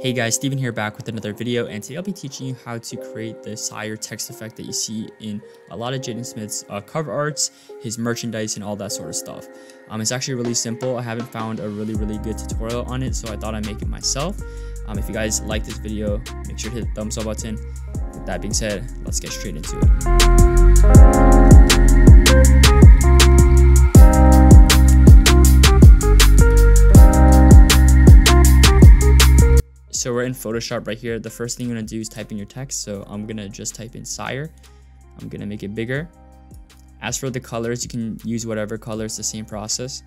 Hey guys, Steven here back with another video and today I'll be teaching you how to create the SYRE text effect that you see in a lot of Jaden Smith's uh, cover arts, his merchandise and all that sort of stuff. Um, it's actually really simple. I haven't found a really really good tutorial on it so I thought I'd make it myself. Um, if you guys like this video, make sure to hit the thumbs up button. With that being said, let's get straight into it. So we're in Photoshop right here. The first thing you're gonna do is type in your text. So I'm gonna just type in SYRE. I'm gonna make it bigger. As for the colors, you can use whatever color, it's the same process.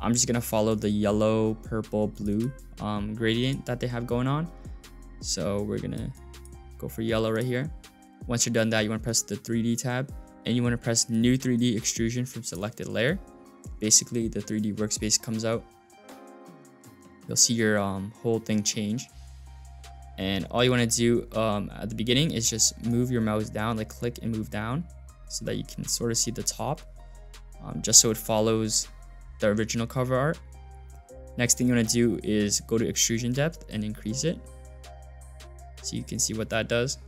I'm just gonna follow the yellow, purple, blue um, gradient that they have going on. So we're gonna go for yellow right here. Once you're done that, you wanna press the 3D tab and you wanna press new 3D extrusion from selected layer. Basically the 3D workspace comes out you'll see your um, whole thing change. And all you want to do um, at the beginning is just move your mouse down, like click and move down so that you can sort of see the top, um, just so it follows the original cover art. Next thing you want to do is go to extrusion depth and increase it. So you can see what that does.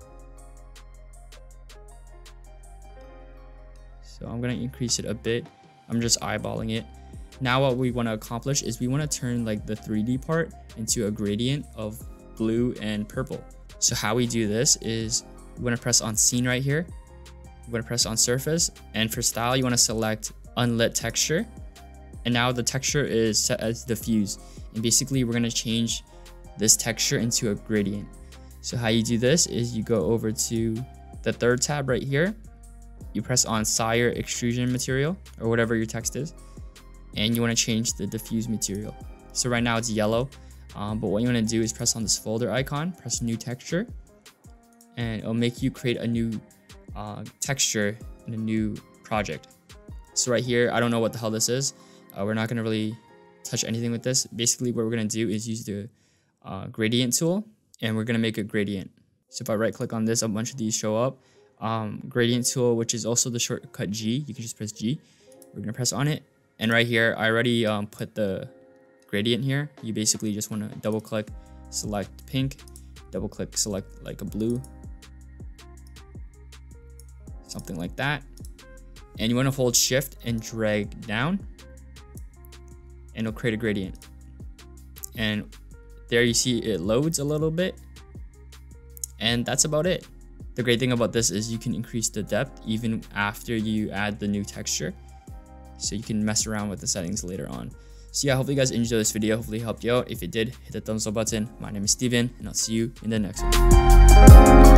So I'm going to increase it a bit. I'm just eyeballing it. Now what we want to accomplish is we want to turn like the 3D part into a gradient of blue and purple. So how we do this is we want to press on scene right here. We want to press on surface and for style you want to select unlit texture. And now the texture is set as diffuse. And basically we're going to change this texture into a gradient. So how you do this is you go over to the third tab right here. You press on SYRE extrusion material or whatever your text is and you want to change the diffuse material. So right now it's yellow, um, but what you want to do is press on this folder icon, press new texture, and it'll make you create a new uh, texture in a new project. So right here, I don't know what the hell this is. Uh, we're not going to really touch anything with this. Basically, what we're going to do is use the uh, gradient tool, and we're going to make a gradient. So if I right click on this, a bunch of these show up. Um, gradient tool, which is also the shortcut G, you can just press G. We're going to press on it, and right here, I already um, put the gradient here. You basically just want to double click, select pink, double click, select like a blue, something like that. And you want to hold shift and drag down and it'll create a gradient. And there you see it loads a little bit and that's about it. The great thing about this is you can increase the depth even after you add the new texture so you can mess around with the settings later on. So yeah, hopefully you guys enjoyed this video. Hopefully it helped you out. If it did, hit the thumbs up button. My name is Steven, and I'll see you in the next one.